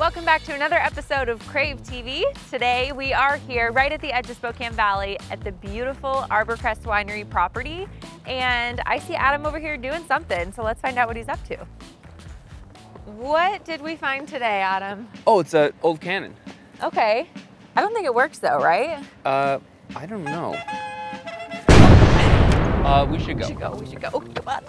Welcome back to another episode of Crave TV. Today we are here right at the edge of Spokane Valley at the beautiful Arbor Crest Winery property. And I see Adam over here doing something, so let's find out what he's up to. What did we find today, Adam? Oh, it's an old cannon. Okay. I don't think it works though, right? Uh, I don't know. Uh, we should go. We should go, we should go. Oh, come on.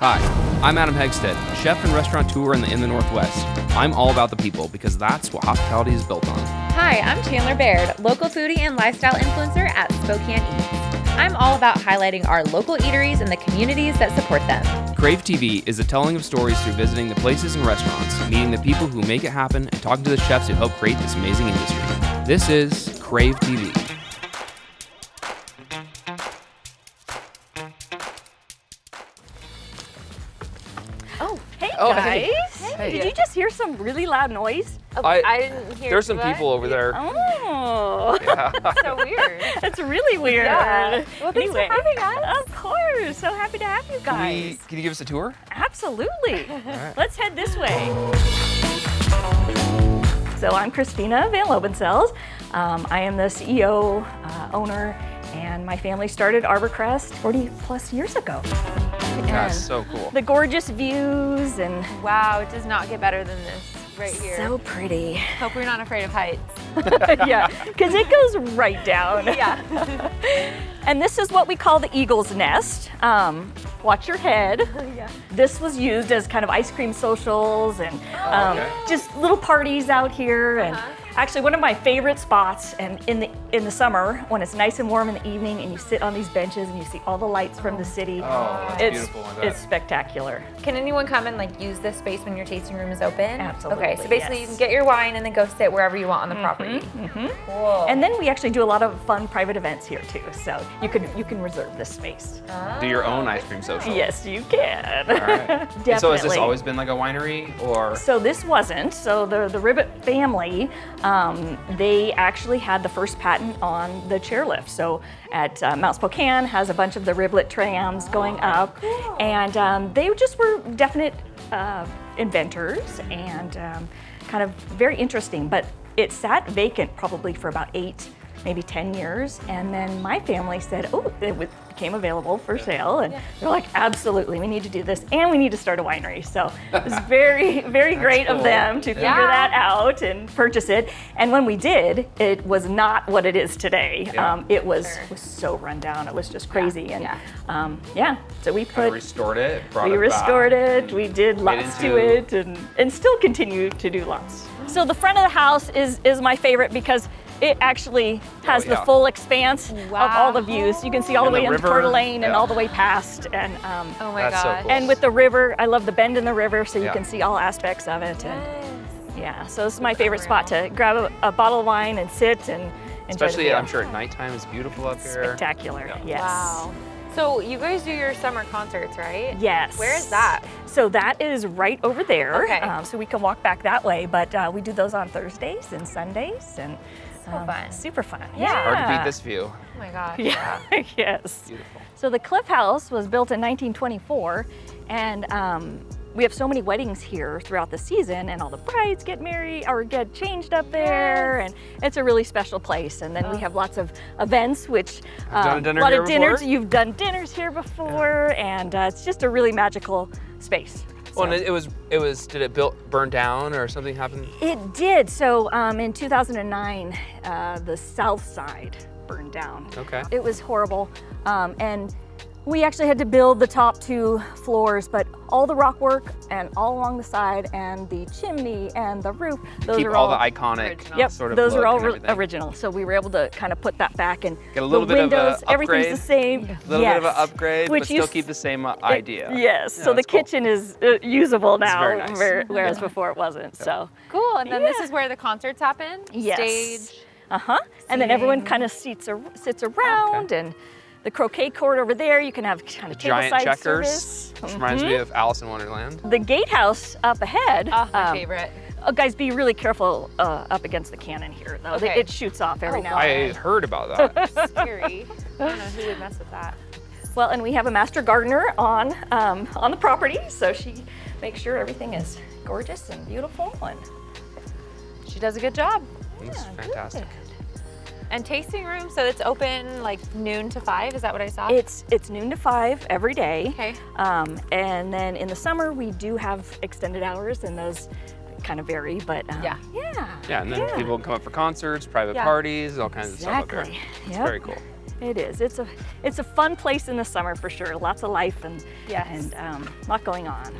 Hi, I'm Adam Hegsted, chef and restaurateur in the, in the Northwest. I'm all about the people because that's what hospitality is built on. Hi, I'm Chandler Baird, local foodie and lifestyle influencer at Spokane Eats. I'm all about highlighting our local eateries and the communities that support them. Crave TV is a telling of stories through visiting the places and restaurants, meeting the people who make it happen, and talking to the chefs who help create this amazing industry. This is Crave TV. Guys. hey. Did you just hear some really loud noise? Oh, I- didn't hear it. There's some people over there. Oh, so weird. that's really weird. Yeah. Well, thanks for anyway, having us. Of course. So happy to have you Can, guys. we, can you give us a tour? Absolutely. right. Let's head this way. So I'm Kristina van Löben Sels. Um, I am the CEO, uh, owner, and my family started Arbor Crest 40 plus years ago. That's so cool. The gorgeous views and Wow, it does not get better than this right here. so pretty. Hope we're not afraid of heights. yeah, because it goes right down. Yeah. And this is what we call the eagle's nest. Um, watch your head. yeah. This was used as kind of ice cream socials and um, okay. just little parties out here. And Uh-huh. Actually, one of my favorite spots. And in the in the summer, when it's nice and warm in the evening, and you sit on these benches and you see all the lights from the city. Oh, it's beautiful, it's spectacular. Can anyone come and like use this space when your tasting room is open? Absolutely, Okay, so basically you can get your wine and then go sit wherever you want on the mm-hmm, property. Mm-hmm. Cool. And then we actually do a lot of fun private events here too. So you can you can reserve this space. Ah. Do your own ice cream social. Yes, you can. All right. Definitely. So has this always been like a winery or? So this wasn't. So the the Riblet family, um, they actually had the first patent on the chairlift. So at uh, Mount Spokane has a bunch of the riblet trams going up, and um, they just were definite uh, inventors and um, kind of very interesting. But it sat vacant probably for about eight, maybe ten years, and then my family said, "Oh, it was, became available for sale," and they're like, "Absolutely, we need to do this, and we need to start a winery." So it was very, very great cool. of them to figure that out and purchase it. And when we did, it was not what it is today. Yeah. Um, it was Sure. was so run down. It was just crazy. and yeah. Um, yeah, so we Kinda put restored it, brought we it restored back. it. We did lots to it, and and still continue to do lots. So the front of the house is is my favorite because it actually has yeah. the full expanse of all the views. You can see all the way the into river. Coeur d'Alene and all the way past. And um, oh my That's so gosh. cool. and with the river, I love the bend in the river, so you Yeah. can see all aspects of it. And Yes. yeah, so this is my favorite spot to grab a, a bottle of wine and sit and enjoy Especially. I'm sure at nighttime is beautiful up here. spectacular. Yeah. Yes. Wow. So you guys do your summer concerts, right? Yes. Where is that? So that is right over there. Okay. Um, so we can walk back that way, but uh, we do those on Thursdays and Sundays, and So um, fun. super fun. Yeah. Hard to beat this view. Oh my gosh. Yeah. yes. Beautiful. So the Cliff House was built in 1924, and um, we have so many weddings here throughout the season, and all the brides get married or get changed up there, and it's a really special place. And then we have lots of events, which I've done a um, dinner lot of dinners. before. You've done dinners here before, and uh, it's just a really magical space. Well, So- it, was, it was, did it built, burn down or something happen? It did. So um, in 2009, uh, the south side burned down. Okay. It was horrible. Um, and we actually had to build the top two floors, but all the rock work and all along the side and the chimney and the roof, those Keep are all all, the iconic Original. Yep, sort of those look are all and ri- everything. original. So we were able to kind of put that back and Get a little the bit of a windows, everything's the same. A little bit of an Yes. upgrade, Which but you still keep the same uh, It- idea. yes. Yeah, so the cool. kitchen is uh, usable now, nice. where- whereas before it wasn't. So. Cool. And then this is where the concerts happen? Yes. Stage. Uh huh. And then everyone kind of seats ar- sits around, and the croquet court over there. You can have kind of Giant tableside checkers, service. which reminds me of Alice in Wonderland. The gatehouse up ahead. Oh, my um, favorite. oh, guys, be really careful uh, up against the cannon here, though. Okay. It shoots off every Oh, now and then. I then. heard about that. Scary. I don't know who would mess with that. Well, and we have a master gardener on um, on the property, so she makes sure everything is gorgeous and beautiful. And She does a good job. That's Yeah, fantastic. And tasting room, so it's open like noon to five. Is that what I saw? It's it's noon to five every day. Okay. Um, and then in the summer we do have extended hours, and those kind of vary. But um, Yeah. yeah, Yeah, and then people can come up for concerts, private Yeah. parties, all kinds of stuff up there. Exactly. It's Yep. very cool. It is. It's a it's a fun place in the summer for sure. Lots of life and Yes. and um, a lot going on.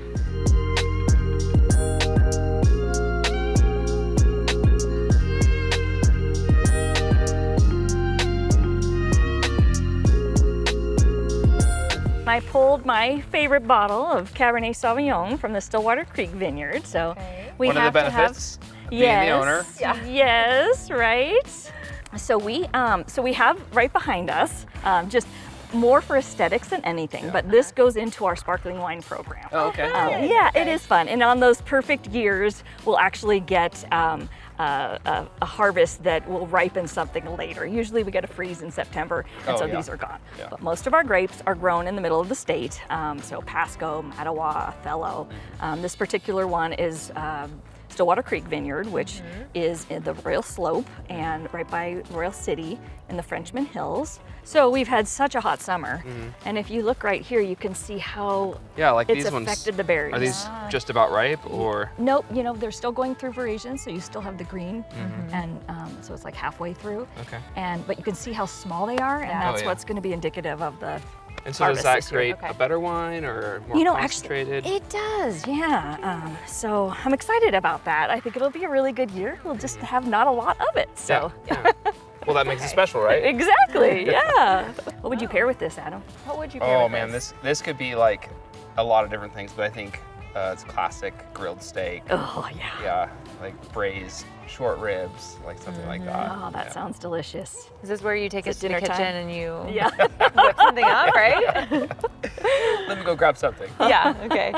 I pulled my favorite bottle of Cabernet Sauvignon from the Stillwater Creek Vineyard. So Okay. we One of have the to have benefits being yes, the owner. Yeah. Yes, right. So we um, so we have right behind us um, just more for aesthetics than anything, but this goes into our sparkling wine program. Oh, okay. Um, yeah, it is fun. And on those perfect years, we'll actually get um, a, a, a harvest that will ripen something later. Usually we get a freeze in September, and Oh, so yeah. these are gone. Yeah. But most of our grapes are grown in the middle of the state. Um, so Pasco, Mattawa, Othello. Um, this particular one is um, Stillwater Creek Vineyard, which Mm-hmm. is in the Royal Slope and right by Royal City in the Frenchman Hills. So we've had such a hot summer. And if you look right here, you can see how. Yeah, like it's these ones. affected the berries. Are these just about ripe or? Nope, you know, they're still going through veraison, so you still have the green, Mm-hmm. and um, so it's like halfway through. Okay. And but you can see how small they are, and Yeah. that's Oh, yeah. what's going to be indicative of the. And so does that create Okay. a better wine or more you know, concentrated? actually, it does, yeah. Um, so I'm excited about that. I think it'll be a really good year. We'll just have not a lot of it. So. yeah. yeah. Well, that makes it special, right? Exactly, yeah. what would you pair with this, Adam? What would you pair Oh with man, this this could be like a lot of different things, but I think uh, it's classic grilled steak. Oh, yeah. Yeah, like braised short ribs, like something like that. Oh, that Yeah. sounds delicious. This is this where you take us to the kitchen time? and you Yeah. whip something up, right? Let me go grab something. yeah. Okay.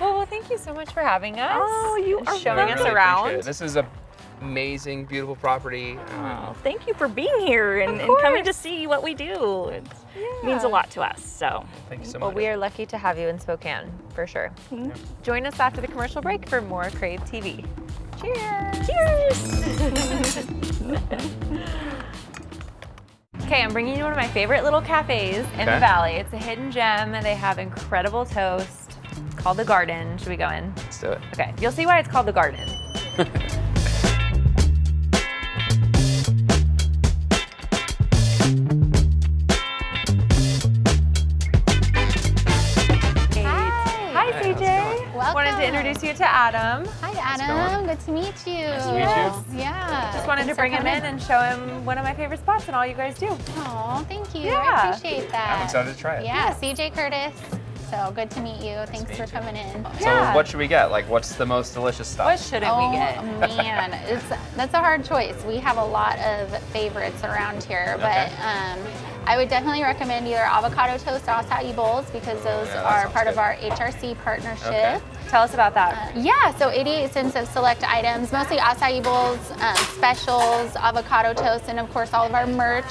Well, well, thank you so much for having us. Oh, you and are showing I us really around. This is a amazing, beautiful property. Um, Oh, thank you for being here and, and coming to see what we do. It means a lot to us. So, thank you so much. Well, we are lucky to have you in Spokane, for sure. Mhm. Join us after the commercial break for more Crave TV. Cheers! cheers. Okay, I'm bringing you one of my favorite little cafes in the valley. It's a hidden gem. They have incredible toast. Called The Garden. Should we go in? Let's do it. Okay, you'll see why it's called The Garden. Adam. Hi. Adam. Good to meet you. Nice to meet you. Yeah. Just wanted to Thanks for bring him in and show him one of my favorite spots and all you guys do. Aw, thank you. Yeah. I appreciate that. I'm excited to try it. Yeah, CJ Curtis. So good to meet you. Thanks meet for you. coming in. So Yeah. what should we get? Like, what's the most delicious stuff? What shouldn't oh we get? Oh man, it's that's a hard choice. We have a lot of favorites around here, but Okay. um, I would definitely recommend either avocado toast or acai bowls because those Yeah, are sounds part of our HRC partnership. Okay. Tell us about that. Uh, yeah, so 88 cents of select items, mostly acai bowls, um, specials, avocado toast, and of course all of our merch.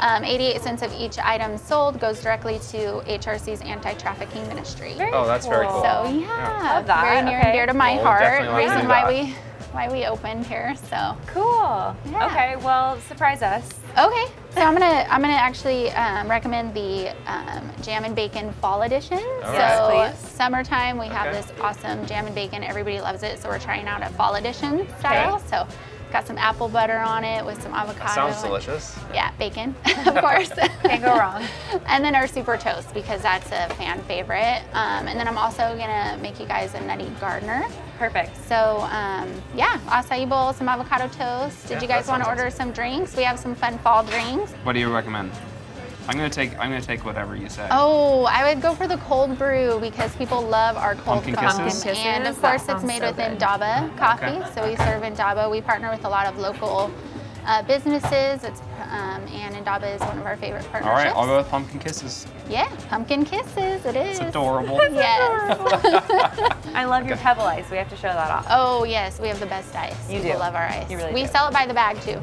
Um, 88 cents of each item sold goes directly to HRC's anti-trafficking ministry. Very Oh, that's very cool. So yeah, Love that, very near okay. and dear to my Well, we'll heart. definitely wanna Reason why that. we why we opened here. So Cool. Yeah. Okay, well, surprise us. okay, so I'm gonna I'm gonna actually um, recommend the um, jam and bacon fall edition. so right. Please. summertime we have this awesome jam and bacon. Everybody loves it, so we're trying out a fall edition style. Okay. So got some apple butter on it with some avocado. That sounds and- delicious. Yeah, bacon, of course. Can't go wrong. and then our super toast because that's a fan favorite. Um, and then I'm also gonna make you guys a nutty gardener. Perfect. So um, yeah, acai bowl, some avocado toast. Did Yeah, you guys want to sounds order some drinks? We have some fun fall drinks. What do you recommend? I'm gonna take. I'm gonna take whatever you say. Oh, I would go for the cold brew because people love our cold Pumpkin coffee. kisses? Pumpkin And of course, it's made so with good. Indaba coffee. Okay. So we serve Indaba. We partner with a lot of local uh, businesses. It's um, and Indaba is one of our favorite All partnerships. right, I'll go with pumpkin kisses. Yeah, pumpkin kisses. It is. It's adorable. Yes. I love your pebble ice. We have to show that off. Oh yes, we have the best ice. You People do. love our ice. You really we do. sell it by the bag too.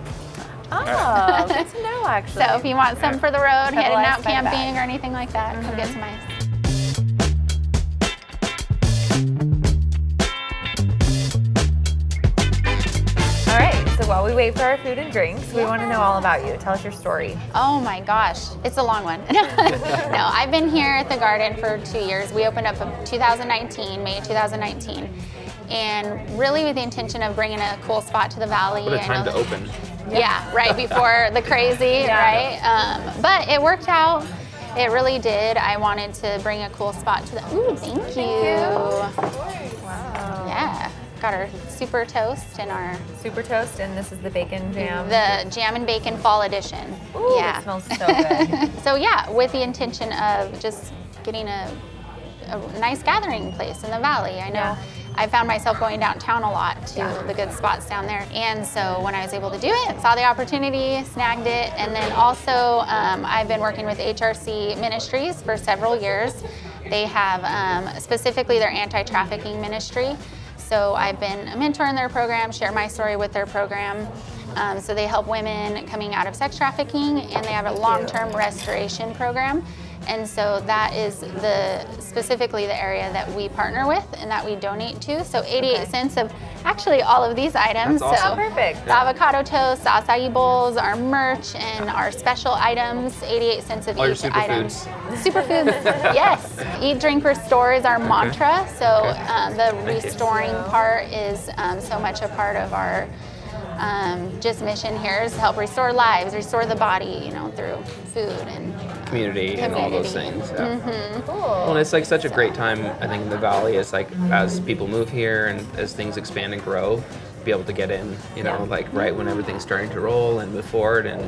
Oh, good to know actually. So if you want some for the road, heading out camping or anything like that, mm -hmm. come get mm-hmm. some ice. All right, so while we wait for our food and drinks, we yeah. want to know all about you. Tell us your story. Oh my gosh, it's a long one. no, I've been here at the garden for two years. We opened up in 2019, May 2019, and really with the intention of bringing a cool spot to the valley. What a time to open. Yeah, right before the crazy, right? Um, but it worked out. It really did. I wanted to bring a cool spot to the. Ooh, thank you. Wow. Yeah, got our super toast and our Super toast, and this is the bacon jam. the jam and bacon fall edition. Ooh, yeah. it smells so good. So yeah, with the intention of just getting a, a nice gathering place in the valley. I know Yeah. I found myself going downtown a lot to the good spots down there. And so when I was able to do it, saw the opportunity, snagged it. And then also um, I've been working with HRC Ministries for several years. They have um, specifically their anti-trafficking ministry. So I've been a mentor in their program, share my story with their program. Um, so they help women coming out of sex trafficking, and they have a long-term restoration program. And so that is the specifically the area that we partner with and that we donate to. So 88 cents of actually all of these items. That's awesome. So Oh, perfect. the avocado toast, the acai bowls, our merch, and our special items. 88 cents of All your each item. superfoods. Superfoods, yes. Eat, drink, restore is our mantra. So um, the Thank you. restoring part is um, so much a part of our um, just mission here is to help restore lives, restore the body, you know, through food and community, and all those things. Mm-hmm. Well, and it's like such a great time. I think in the valley is like as people move here and as things expand and grow, be able to get in. You know, like right when everything's starting to roll and move forward, and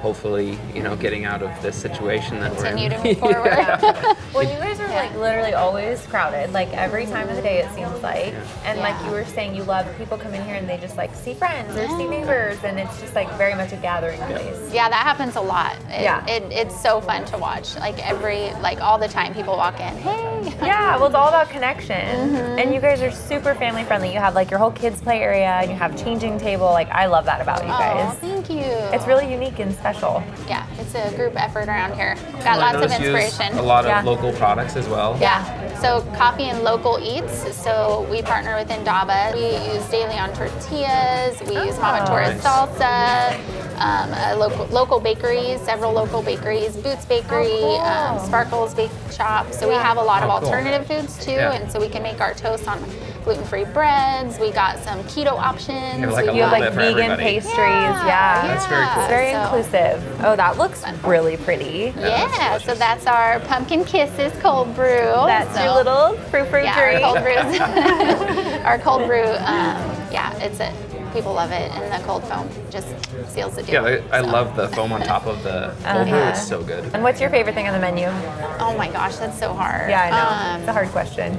hopefully, you know, getting out of this situation that continue we're to in. move forward. When you guys literally always crowded, like every time of the day it seems like, and like you were saying, you love people come in here and they just like see friends or see neighbors, and it's just like very much a gathering place. Yeah, that happens a lot. It, Yeah. it, it's so fun to watch. Like every, like all the time, people walk in. Hey. Yeah, well, it's all about connection, Mm-hmm. and you guys are super family friendly. You have like your whole kids play area, and you have changing table. Like I love that about you Oh, guys. thank you. It's really unique and special. yeah, it's a group effort around here. Got I lots of noticed you use inspiration. A lot of Yeah. local products as well. Yeah. So coffee and local eats. So we partner with Indaba. We use Daily on tortillas. We use Mama Oh. Torres Nice. salsa. Um, a local local bakeries, several local bakeries, Boots Bakery, Oh, cool. um, Sparkles Bake Shop. So we have a lot of Oh, cool. alternative foods too, Yeah. and so we can make our toast on gluten-free breads. We got some keto options. You have, like, we a You have got- like bit vegan everybody. pastries. Yeah, That's very cool. It's very so- inclusive. Oh, that looks really pretty. Yeah, that's so that's our pumpkin kisses cold brew. That's So- your little frou frou yeah, our drink. cold brews. our cold brew, um, yeah, it's it. People love it, and the cold foam just seals the deal. Yeah, I, I So- love the foam on top of the cold brew. Uh-huh. It's so good. And what's your favorite thing on the menu? Oh my gosh, that's so hard. Yeah, I know. Um, it's a hard question.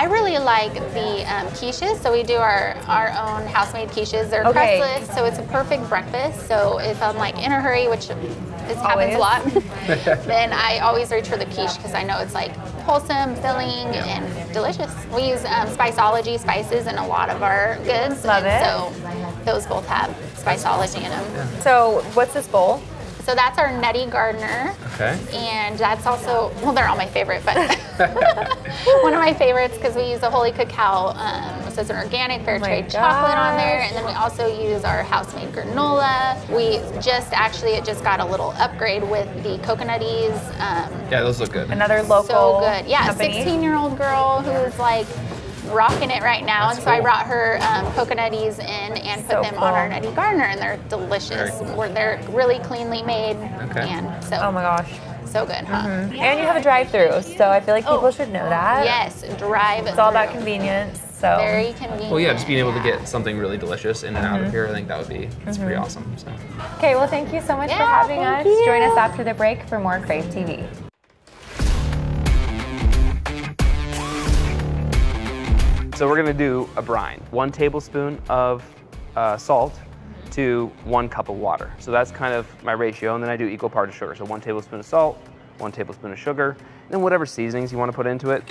I really like the um, quiches. So we do our, our own house-made quiches. They're Okay. crustless, so it's a perfect breakfast. So if I'm like in a hurry, which this happens Always. a lot, then I always reach for the quiche because I know it's like wholesome, filling, and delicious. We use um, Spiceology spices in a lot of our goods. Love it. So those both have Spiceology in them. So, what's this bowl? So that's our Nutty Gardener. Okay. And that's also, well, they're all my favorite, but one of my favorites because we use a Holy Cacao, um, so it's an organic fair Oh my trade chocolate on there. And then we also use our house-made granola. We just actually, it just got a little upgrade with the coconutties. Um, Yeah, those look good. Another local so good. Yeah, company. 16 year old girl who's like rocking it right now. That's and so I brought her um, coconutties in and put So them on our cool. Nutty Gardener, and they're delicious. Cool. They're really cleanly made. Okay. And so, Oh my gosh. so good, huh? And you have a drive-through, so I feel like people Oh. should know that. Yes, drive. It's all about convenience. So Very convenient. Well, yeah, just being able to get something really delicious in and out of here, I think that would be that's pretty Mm-hmm. awesome. So. Okay, well, thank you so much for having us. you. Join us after the break for more Crave TV. So we're gonna do a brine. One tablespoon of uh, salt to one cup of water. So that's kind of my ratio, and then I do equal part of sugar. So one tablespoon of salt, one tablespoon of sugar, and then whatever seasonings you want to put into it.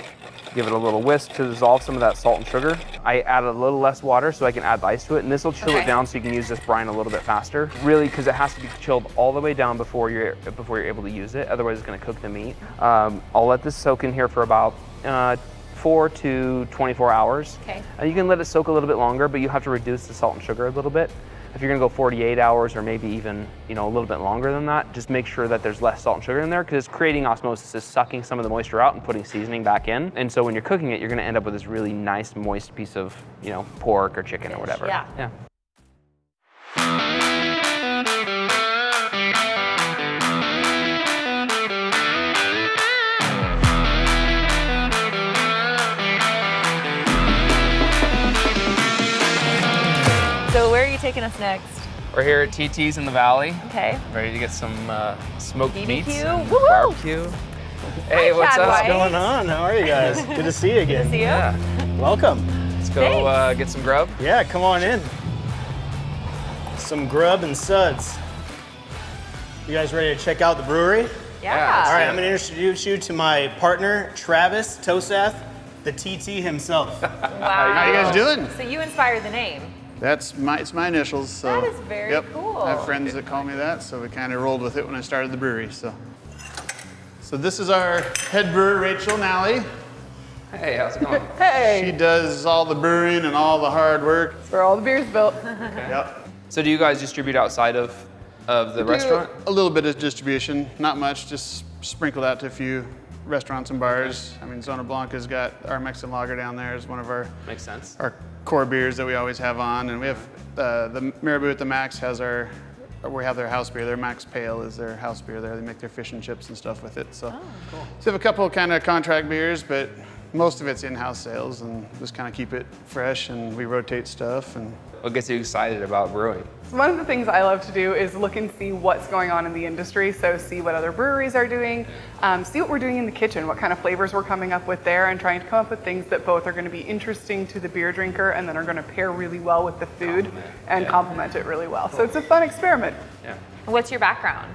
Give it a little whisk to dissolve some of that salt and sugar. I add a little less water so I can add ice to it, and this will chill Okay. it down so you can use this brine a little bit faster. Really, because it has to be chilled all the way down before you're before you're able to use it. Otherwise, it's going to cook the meat. Um, I'll let this soak in here for about. Uh, four to 24 hours. Okay. Uh, you can let it soak a little bit longer, but you have to reduce the salt and sugar a little bit. If you're gonna go 48 hours or maybe even you know a little bit longer than that, just make sure that there's less salt and sugar in there because it's creating osmosis, is sucking some of the moisture out and putting seasoning back in. And so when you're cooking it, you're gonna end up with this really nice moist piece of you know pork or chicken or whatever. yeah. Yeah. Taking us next? We're here at TT's in the Valley, Okay. ready to get some uh, smoked BBQ? meats, and barbecue. Hey, what's Chad up? White. What's going on? How are you guys? Good to see you again. See you? Yeah, Welcome. let's go uh, get some grub. Yeah, come on in. Some grub and suds. You guys ready to check out the brewery? Yeah. All right, I'm going to introduce you to my partner, Travis Thosath, the TT himself. Wow. How you guys doing? So you inspired the name. That's my it's my initials. So That is very yep. cool. I have friends that call me that, so we kind of rolled with it when I started the brewery. So, so this is our head brewer Rachel Nalley. Hey, how's it going? Hey. She does all the brewing and all the hard work. where all the beer's built. Yep. so do you guys distribute outside of of the Do restaurant? A little bit of distribution, not much, just sprinkled out to a few restaurants and bars. I mean, Zona Blanca's got our Mexican lager down there is one of our Makes sense. our core beers that we always have on, and we have uh, the Mirabeau at the Max has our, we have their house beer. Their Max Pale is their house beer there. They make their fish and chips and stuff with it. So, so we have a couple kind of contract beers, but most of it's in-house sales, and just kind of keep it fresh. And we rotate stuff, and What gets you excited about brewing? One of the things I love to do is look and see what's going on in the industry. So see what other breweries are doing, um, see what we're doing in the kitchen, what kind of flavors we're coming up with there, and trying to come up with things that both are going to be interesting to the beer drinker and then are going to pair really well with the food and complement it really well. So it's a fun experiment. Yeah. What's your background?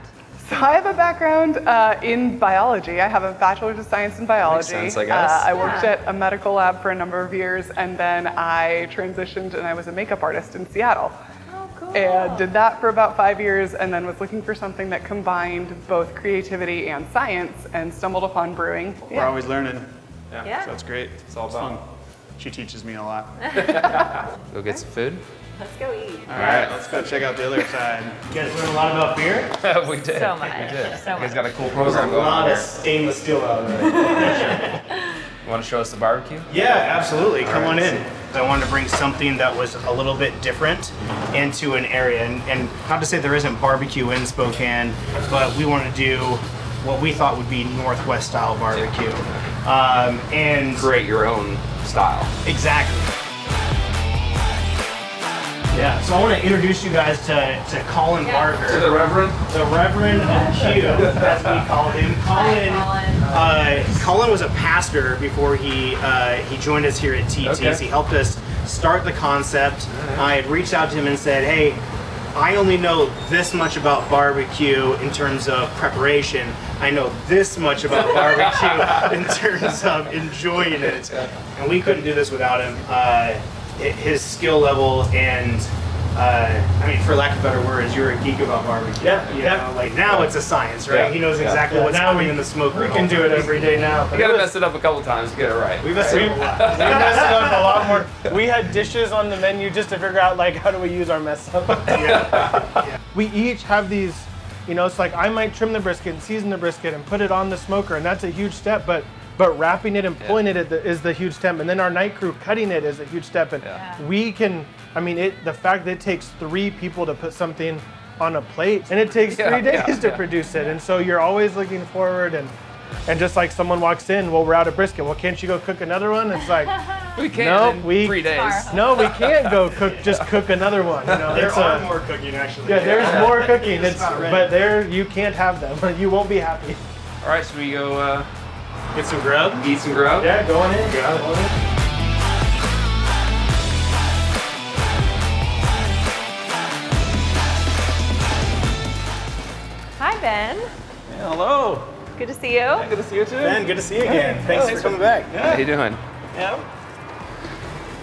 So I have a background uh, in biology. I have a bachelor's of science in biology. Makes sense, I guess. Uh, I worked at a medical lab for a number of years, and then I transitioned and I was a makeup artist in Seattle. Oh, cool. And did that for about five years, and then was looking for something that combined both creativity and science, and stumbled upon brewing. we're always learning. Yeah. So it's great. It's all It's about. fun. She teaches me a lot. Go get some food. Let's go eat. All right, let's go check out the other side. You guys learned a lot about beer? we did. So much. We did. So you guys much. got a cool There's program a going on lot of stainless steel out there. You want to show us the barbecue? Yeah, absolutely. Come on in. I wanted to bring something that was a little bit different into an area. And, and not to say there isn't barbecue in Spokane, but we want to do what we thought would be Northwest style barbecue. Um, and Create your own style. Exactly. Yeah, so I want to introduce you guys to, to Colin Barker. To the Reverend. the Reverend Q, as we call him. Colin, uh, Colin was a pastor before he uh, he joined us here at TT's. Okay. He helped us start the concept. I had reached out to him and said, "Hey, I only know this much about barbecue in terms of preparation. I know this much about barbecue in terms of enjoying it, and we couldn't do this without him. Uh, hi- his skill level and." Uh, I mean, for lack of better words, you're a geek about barbecue. Yeah, you yeah. know, like now it's a science, right? Yeah, He knows yeah. exactly Yeah, what's now happening we- in the smoke We can do it every day now. You gotta mess it up a couple times to get it right. We messed it up a lot. We messed up a lot more. We had dishes on the menu just to figure out like how do we use our mess up. We each have these, you know, it's like I might trim the brisket and season the brisket and put it on the smoker, and that's a huge step. But but wrapping it and pulling it is the, is the huge step, and then our night crew cutting it is a huge step. And Yeah. we can, I mean, it the fact that it takes three people to put something on a plate, and it takes Yeah, three days yeah, to yeah. produce it, and so you're always looking forward and. And just like someone walks in, well, we're out of brisket. Well, can't you go cook another one? It's like, We can't No, in we- three days. no, we can't go cook. Just cook another one. You know, There it's are a- more cooking actually. Yeah, there's more cooking. It's, but there you can't have them. You won't be happy. All right, so we go uh, Get some grub. eat some grub? Yeah, go on in. Go on in. Hi, Ben. Hello. Good to see you. Good to see you too. Ben, good to see you again. Thanks for coming back. How you doing? Yeah.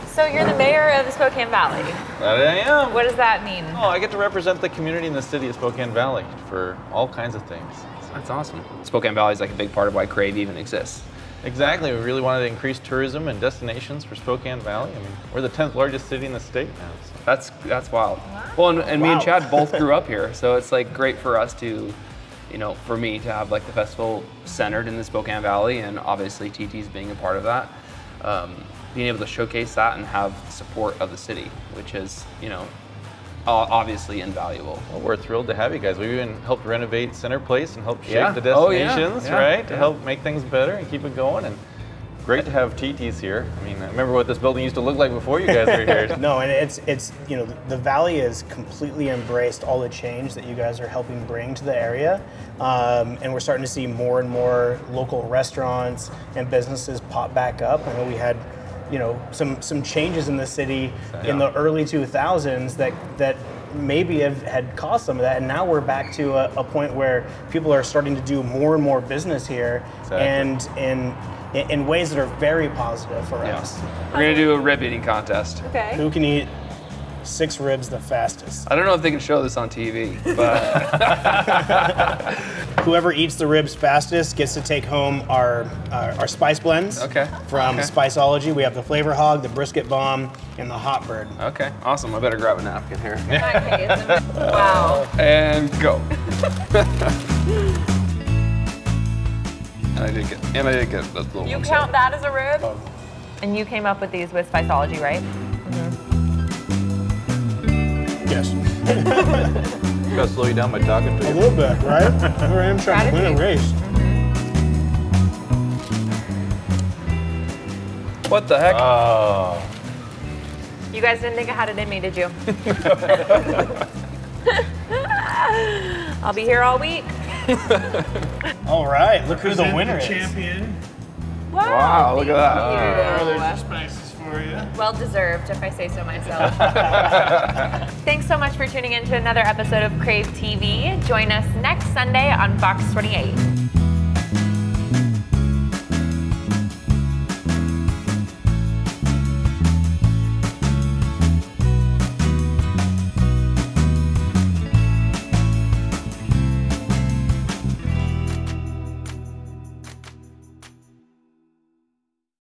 So you're the mayor of the Spokane Valley. That I am. What does that mean? Oh, I get to represent the community in the city of Spokane Valley for all kinds of things. That's awesome. Spokane Valley is like a big part of why Crave even exists. Exactly. We really wanted to increase tourism and destinations for Spokane Valley. I mean, we're the 10th largest city in the state now. So. That's that's wild. Well, and, and me and Chad both grew up here, so it's like great for us to, you know, for me to have like the festival centered in the Spokane Valley, and obviously TT's being a part of that, um, being able to showcase that and have the support of the city, which is, you know, o- obviously invaluable. Well, we're thrilled to have you guys. We even helped renovate Center Place and help shape Yeah. the Oh, yeah. destinations, Yeah. right? To help make things better and keep it going. And great to have TT's here. I mean, I remember what this building used to look like before you guys were here. No, and it's it's you know the valley has completely embraced all the change that you guys are helping bring to the area, um, and we're starting to see more and more local restaurants and businesses pop back up. I know we had you know some some changes in the city in the early 2000s that that maybe have, had caused some of that, and now we're back to a, a point where people are starting to do more and more business here, Exactly. and in in ways that are very positive for Yeah. us. We're gonna do a rib eating contest. Okay. Who can eat six ribs the fastest? I don't know if they can show this on TV, but Whoever eats the ribs fastest gets to take home our our, our spice blends. Okay. From Okay. Spiceology, we have the flavor hog, the brisket bomb, and the hot bird. okay, awesome. I better grab a napkin here. Case, wow. and go. and I did get, and I did get the little You one, so- count that as a rib? And you came up with these with Spiceology, right? Mm-hmm. Yes. Gotta slow you down by talking to you. A little bit, right? Here I am trying to win a race. What the heck? Oh. You guys didn't think I had it in me, did you? I'll be here all week. All right, look who the winner is. champion. wow, look at that. Thank you. Oh, spices for Well deserved, if I say so myself. Thanks so much for tuning in to another episode of Crave TV. Join us next Sunday on Fox 28.